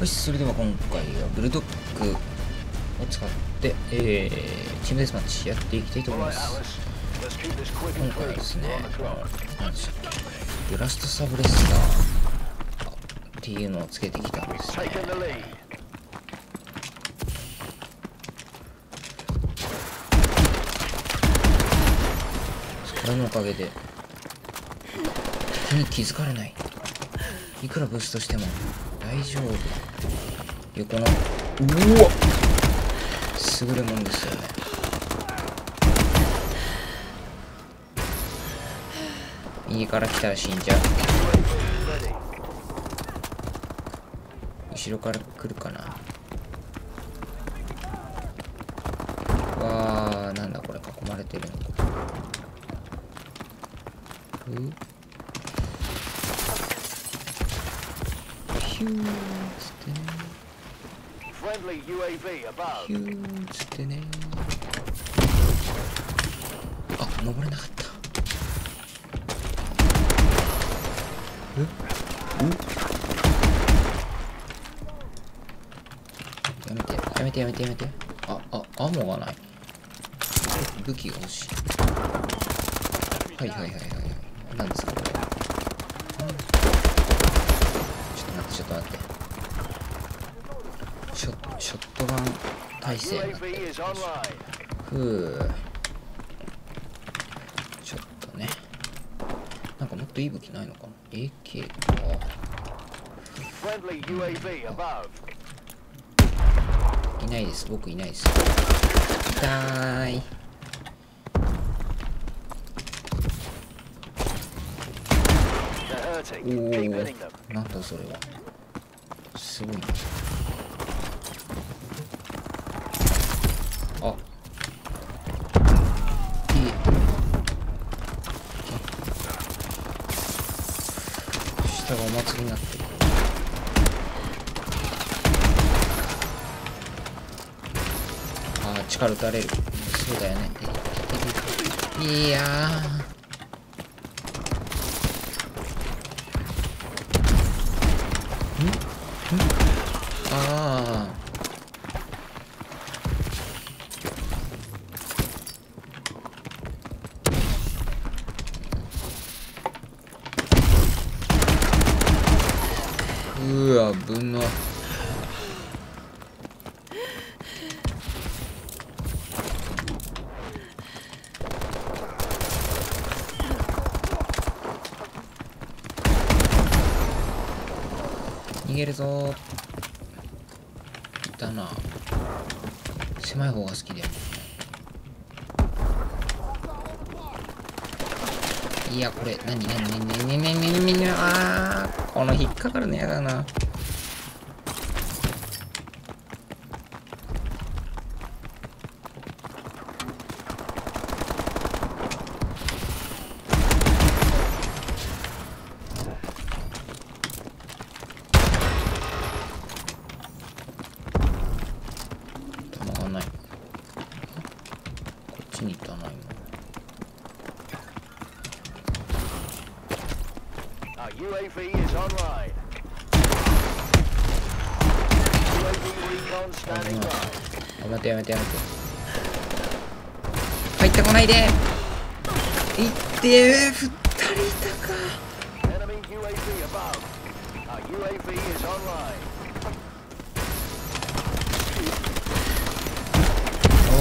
よし、それでは今回はブルドッグを使って、えー、チームデスマッチやっていきたいと思います。今回はですね、でしたっけ、ブラストサブレッサーっていうのをつけてきたんですね。それのおかげで敵に気づかれないいくらブーストしても大丈夫横のうわ優れもんですよね右から来たら死んじゃう後ろから来るかなわあなんだこれ囲まれてるのうヒューっつってね.ヒューっつってね。あ登れなかった。え？やめてやめてやめてやめて。ああアモがない。武器が欲しい。はいはいはいはいはい。なんですかこれ？ちょっと待って。ショショットガン体制。になってふう。ちょっとね。なんかもっといい武器ないのかな？AK かいないです。僕いないです。痛い。お.おなんだそれは。すごいな。あ。いい。下がお祭りになってる。あー力打たれる。そうだよね。いや 응? 응? 아 げるぞ。ーいたな。狭い方が好きだよいやこれ何何何何何何何何あーこの引っかかるのやだなこっちにいたないもんやめてやめてやめて。入ってこないで。行って2人いたか。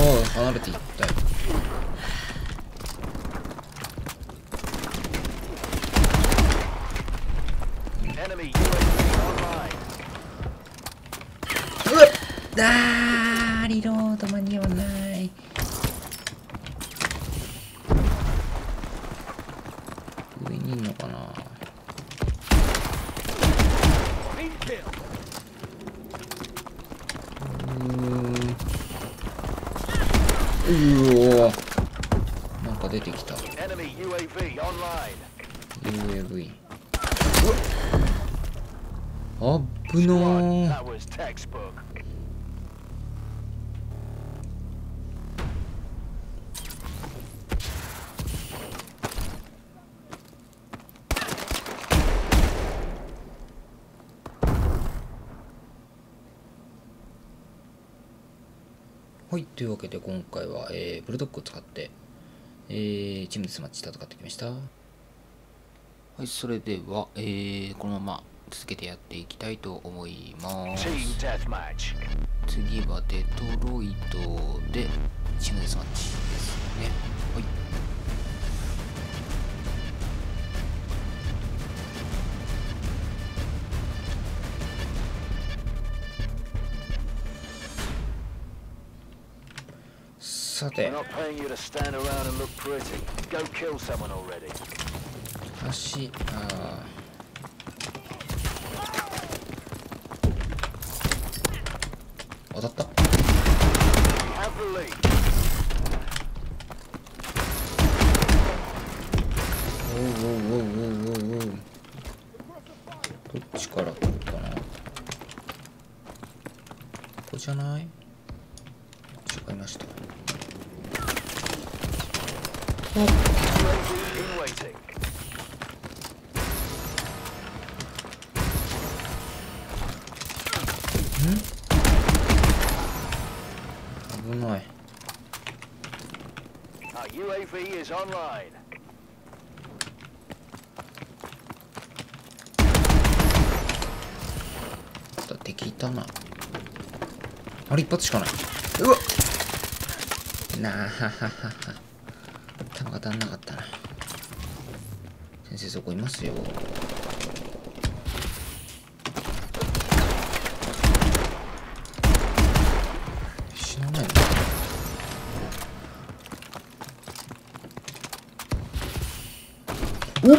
おお離れていったよ。あーリロード間に合わない。上にいんのかな Team kill. うーんうおなんか出てきた。UAV あっ。ぶなはい、というわけで今回は、えーブルドッグを使って、えーチームデスマッチ戦ってきました。はい、それでは、えーこのまま続けてやっていきたいと思います。次はデトロイトでチームデスマッチですね。はい。さて。足ああじゃない？違いました。危ない。Our UAV is online. だ敵いたな。あれ一発しかない。うわなあはははは弾が足んなかったな。先生そこいますよ。死なないの？お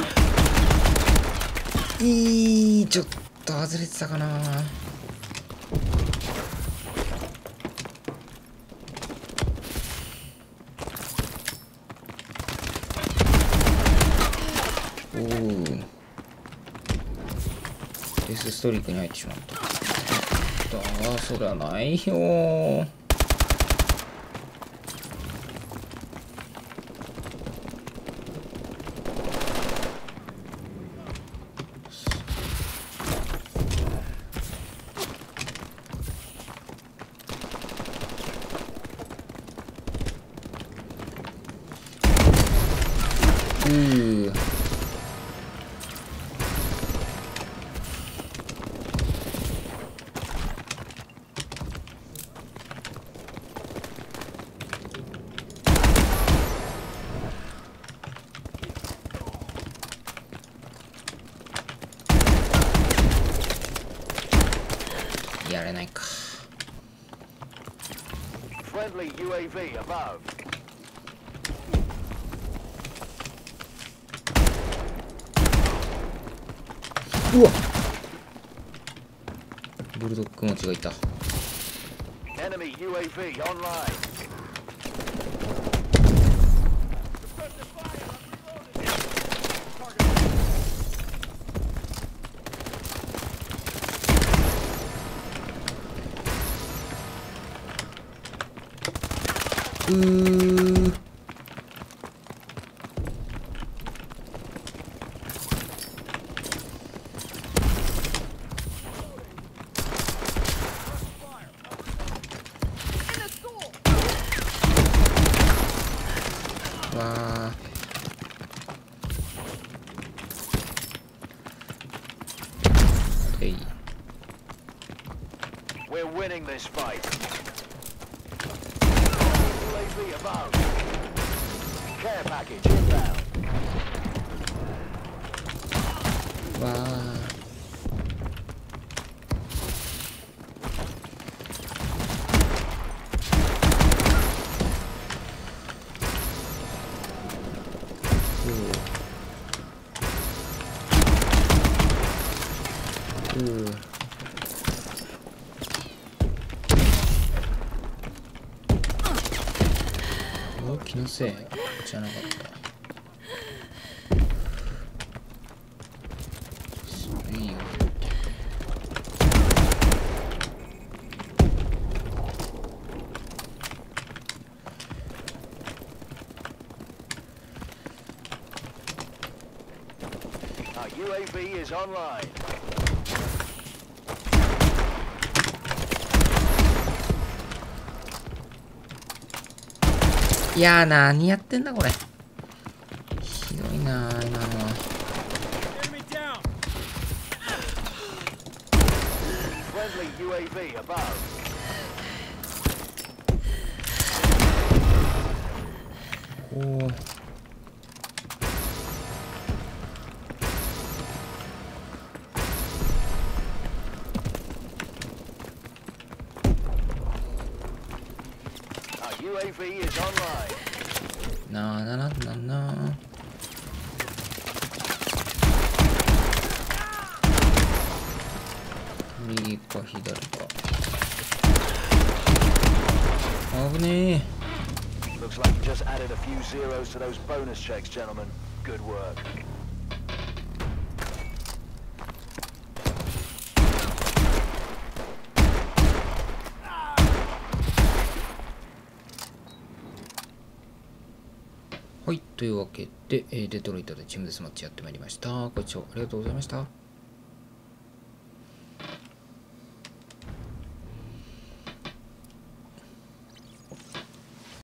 いいちょっと外れてたかなおおデスストリークに入ってしまっただそらないようーれないか。うわブルドック持ちがいた。Enemy UAV. うーわあはい We're winning this fight. Care package inbound. わお気のせい？じゃなかった。いいよ。Our UAV is online. いや、何やってんだ、これ。ひどいな、今のは。おお。UAV is online. なあなななな右か左か危ねえ Looks like you just added a few zeros to those bonus checks, gentlemen. Good work. というわけで、えーデトロイトでチームデスマッチやってまいりました。ご視聴ありがとうございました。